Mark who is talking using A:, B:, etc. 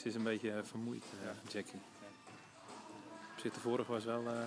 A: Ze is een beetje eh, vermoeid, eh, Jackie. Zit de vorige was wel eh,